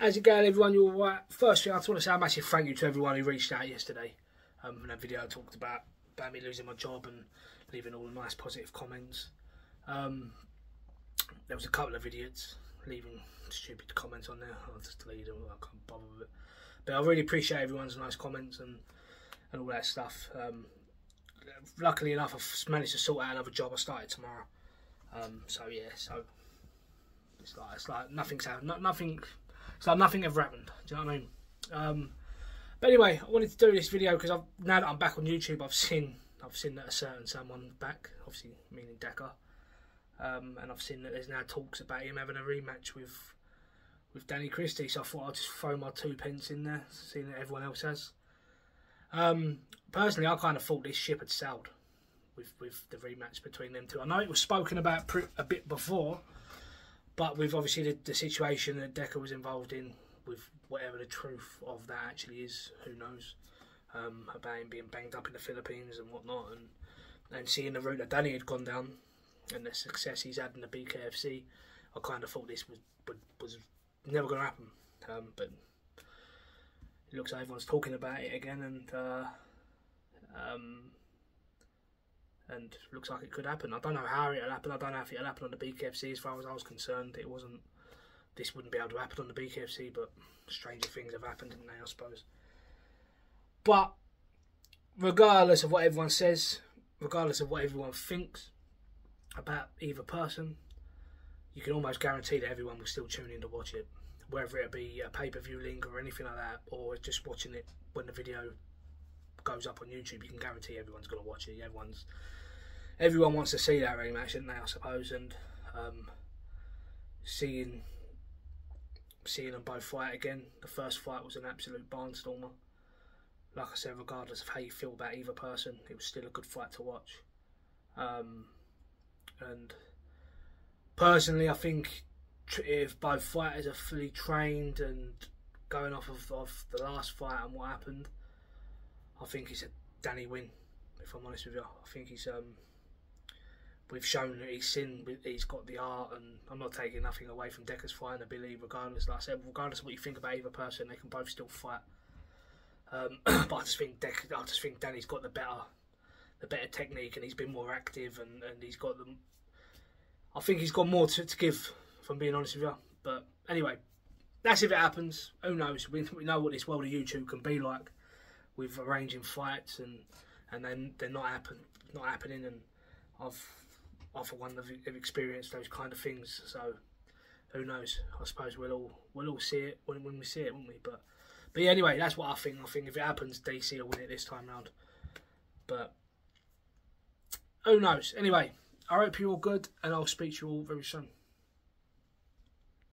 How's it going, everyone? You all right? First thing, I just want to say a massive thank you to everyone who reached out yesterday. Um, in that video, I talked about, about me losing my job and leaving all the nice positive comments. Um, there was a couple of idiots leaving stupid comments on there. I'll just delete them. I can't bother with it. But I really appreciate everyone's nice comments and and all that stuff. Um, luckily enough, I've managed to sort out another job. I started tomorrow. Um, so yeah, so it's like it's like nothing's happened. No, nothing. Like nothing ever happened. Do you know what I mean? Um, but anyway, I wanted to do this video because now that I'm back on YouTube, I've seen I've seen that a certain someone back, obviously meaning Decca, um, and I've seen that there's now talks about him having a rematch with with Danny Christie. So I thought I'd just throw my two pence in there, seeing that everyone else has. Um, personally, I kind of thought this ship had sailed with with the rematch between them two. I know it was spoken about a bit before, but with obviously the, the situation that Decca was involved in, with whatever the truth of that actually is, who knows? Um, about him being banged up in the Philippines and whatnot, and and seeing the route that Danny had gone down and the success he's had in the BKFC, I kind of thought this was was, was never going to happen. Um, but it looks like everyone's talking about it again, and uh, um, and looks like it could happen. I don't know how it'll happen. I don't know if it'll happen on the BKFC. As far as I was concerned, it wasn't. This wouldn't be able to happen on the BKFC, but stranger things have happened, didn't they? I suppose. But regardless of what everyone says, regardless of what everyone thinks about either person, you can almost guarantee that everyone will still tune in to watch it whether it be a pay-per-view link or anything like that, or just watching it when the video goes up on YouTube, you can guarantee everyone's going to watch it. Everyone's everyone wants to see that rematch, don't they? I suppose, and um, seeing seeing them both fight again. The first fight was an absolute barnstormer. Like I said, regardless of how you feel about either person, it was still a good fight to watch. Um, and personally, I think if both fighters are fully trained and going off of, of the last fight and what happened, I think it's a Danny win. If I'm honest with you, I think he's um, we've shown that he's seen, he's got the art, and I'm not taking nothing away from Decca's fighting ability. Regardless, like I said, regardless of what you think about either person, they can both still fight. Um, but I just think Decca, I just think Danny's got the better, the better technique, and he's been more active, and, and he's got them. I think he's got more to, to give If I'm being honest with you. But anyway, that's if it happens. Who knows? We, we know what this world of YouTube can be like with arranging fights and and then they're not happen not happening. And I've For one have experienced those kind of things. So who knows? I suppose we'll all we'll all see it when, when we see it, won't we? But but yeah, anyway, that's what I think. I think if it happens, DC will win it this time round. But who knows? Anyway, I hope you're all good, and I'll speak to you all very soon.